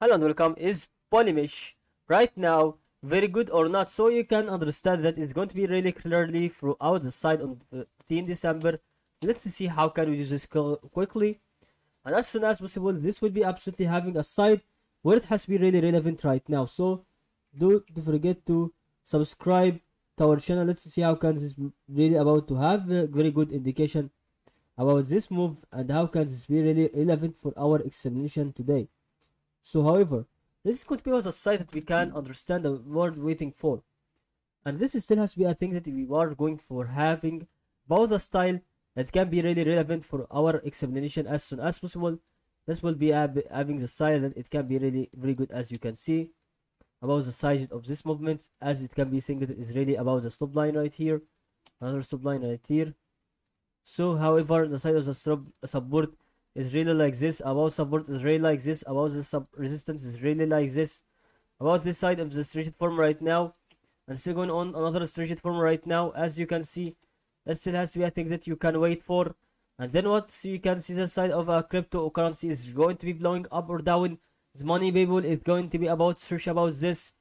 Hello and welcome is Polymesh. Right now, very good or not, so you can understand that it's going to be really clearly throughout the site on 15 December. Let's see how can we use this quickly. And as soon as possible, this will be absolutely having a site where it has to be really relevant right now. So do not forget to subscribe to our channel. Let's see how can this really about to have a very good indication about this move and how can this be really relevant for our explanation today. So however, this could be a site that we can understand the word waiting for. And this still has to be a thing that we are going for having both a style that can be really relevant for our explanation as soon as possible. This will be having the style that it can be really very good as you can see about the size of this movement as it can be seen that is really about the stop line right here another stop line right here so however the size of the stop support is really like this about support is really like this about the sub resistance is really like this about this side of the stretched form right now and still going on another stretched form right now as you can see it still has to be a thing that you can wait for and then what? So you can see the side of a cryptocurrency is going to be blowing up or down the money people is going to be about search about this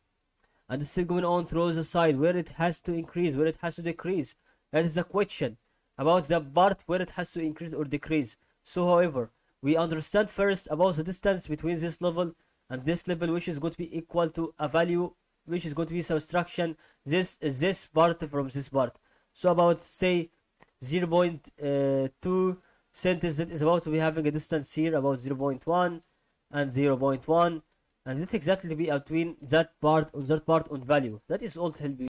and still going on through the side where it has to increase where it has to decrease that is the question about the part where it has to increase or decrease. So however, we understand first about the distance between this level and this level which is going to be equal to a value which is going to be subtraction. This is this part from this part. So about say 0 uh, 0.2 centimeters that is about to be having a distance here about 0 0.1 and 0 0.1 and this exactly be between that part on that part on value. That is all help